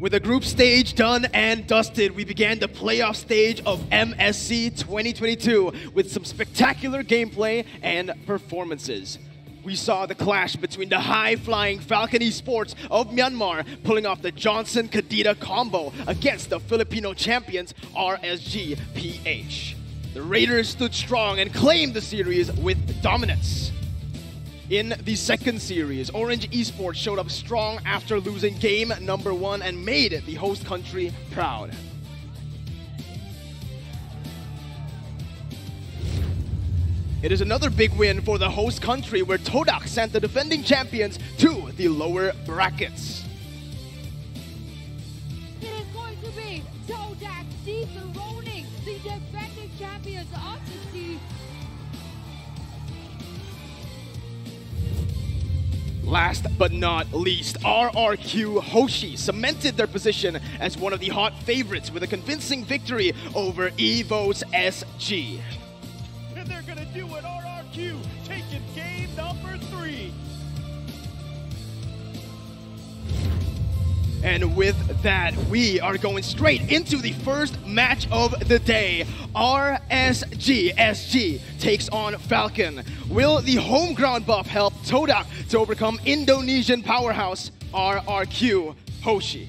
With the group stage done and dusted, we began the playoff stage of MSC 2022 with some spectacular gameplay and performances. We saw the clash between the high-flying Falcon Esports of Myanmar pulling off the Johnson Kadita combo against the Filipino champions RSG PH. The Raiders stood strong and claimed the series with dominance. In the second series, Orange Esports showed up strong after losing game number one and made the host country proud. It is another big win for the host country where Todak sent the defending champions to the lower brackets. It is going to be Todak dethroning the defending champions Last but not least, RRQ Hoshi cemented their position as one of the hot favorites with a convincing victory over EVOS SG. and they're gonna do it. RRQ taking game number three. And with that, we are going straight into the first match of the day. RSG SG takes on Falcon. Will the home ground buff help Todak to overcome Indonesian powerhouse RRQ Hoshi?